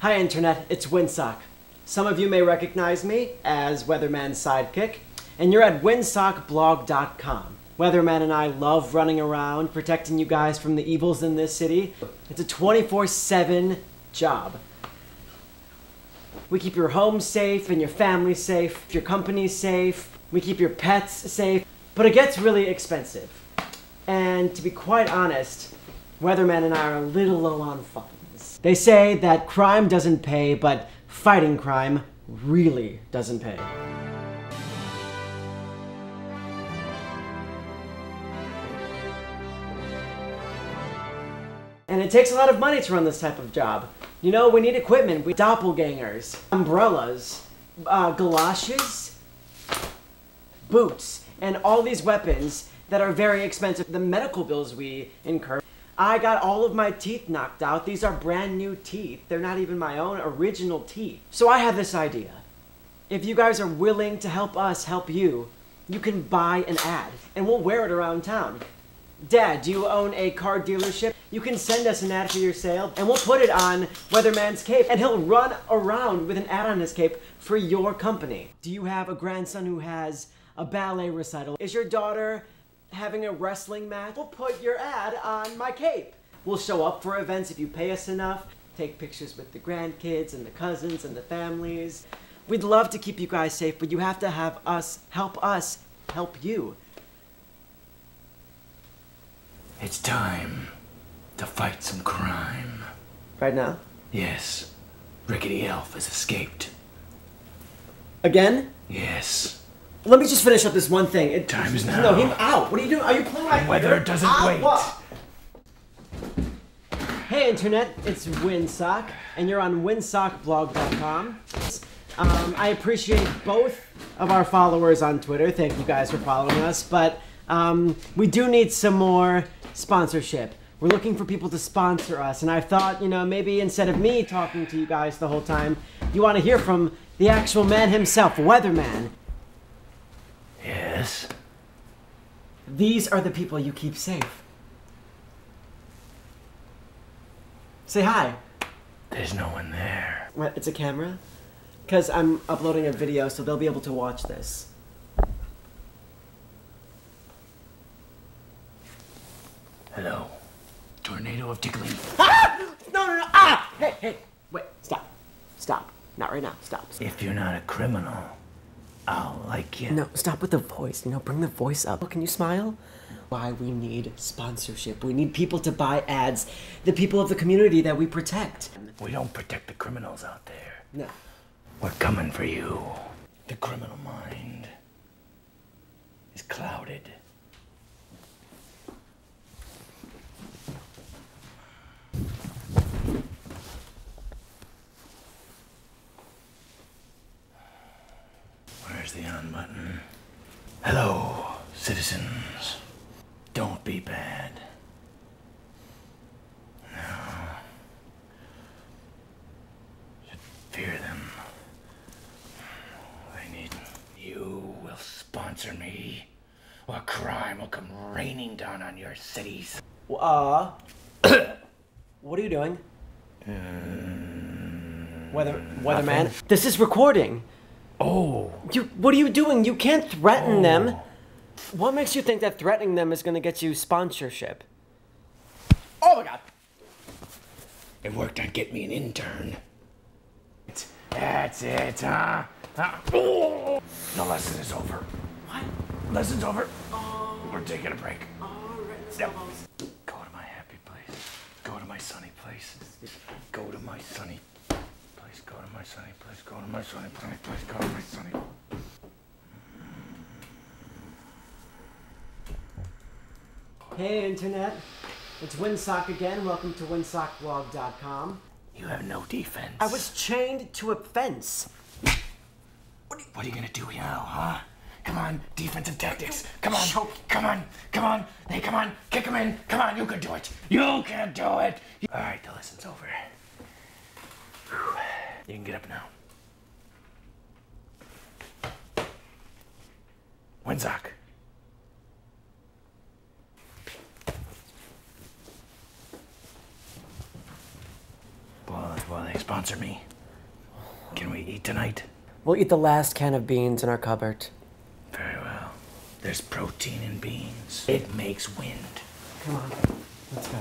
Hi, Internet. It's Windsock. Some of you may recognize me as Weatherman's sidekick, and you're at windsockblog.com. Weatherman and I love running around protecting you guys from the evils in this city. It's a 24 7 job. We keep your home safe and your family safe, your company safe, we keep your pets safe, but it gets really expensive. And to be quite honest, Weatherman and I are a little low on funds. They say that crime doesn't pay, but fighting crime really doesn't pay. And it takes a lot of money to run this type of job. You know, we need equipment, we doppelgangers, umbrellas, uh, galoshes, boots, and all these weapons that are very expensive. The medical bills we incur. I got all of my teeth knocked out. These are brand new teeth. They're not even my own original teeth. So I have this idea. If you guys are willing to help us help you, you can buy an ad and we'll wear it around town. Dad, do you own a car dealership? You can send us an ad for your sale and we'll put it on Weatherman's cape and he'll run around with an ad on his cape for your company. Do you have a grandson who has a ballet recital? Is your daughter having a wrestling match? We'll put your ad on my cape. We'll show up for events if you pay us enough, take pictures with the grandkids and the cousins and the families. We'd love to keep you guys safe, but you have to have us help us help you. It's time to fight some crime. Right now? Yes, Rickety Elf has escaped. Again? Yes. Let me just finish up this one thing. It, Time's No, now. No, him out. What are you doing? Are you playing my Weather doesn't Ow, wait. what? Hey Internet, it's Windsock, and you're on windsockblog.com. Um, I appreciate both of our followers on Twitter. Thank you guys for following us, but um, we do need some more sponsorship. We're looking for people to sponsor us, and I thought, you know, maybe instead of me talking to you guys the whole time, you want to hear from the actual man himself, Weatherman. Yes? These are the people you keep safe. Say hi. There's no one there. What? It's a camera? Because I'm uploading a video, so they'll be able to watch this. Hello. Tornado of tickling. Ah! No, no, no! Ah! Hey, hey! Wait, stop. Stop. Not right now. Stop. If you're not a criminal, I'll like you. No, stop with the voice. You know, bring the voice up. Can you smile? Why we need sponsorship. We need people to buy ads. The people of the community that we protect. We don't protect the criminals out there. No. We're coming for you. The criminal mind is clouded. Where's the on button? Hello, citizens. Don't be bad. No. Should fear them. I need you will sponsor me, or crime will come raining down on your cities. Uh. what are you doing? Weather, weatherman. This is recording. Oh, You, what are you doing? You can't threaten oh. them. What makes you think that threatening them is going to get you sponsorship? Oh my god. it worked on get me an intern. That's it, huh? Huh? Oh, the lesson is over. What? Lesson's over. Oh. We're taking a break. Alright, Yep. Go to my happy place. Go to my sunny place. Go to my sunny place. Go to my sunny place. Go to my sunny place. Go to my sunny. Hey, Internet. It's Windsock again. Welcome to windsockblog.com. You have no defense. I was chained to a fence. What are, you, what are you gonna do now, huh? Come on, defensive tactics. Come on, Choke. come on, come on. Hey, come on, kick him in. Come on, you can do it. You can do it. All right, the lesson's over. Whew. You can get up now. Windsock. Well, I explain sponsor me? Can we eat tonight? We'll eat the last can of beans in our cupboard. Very well. There's protein in beans. It makes wind. Come on, let's go.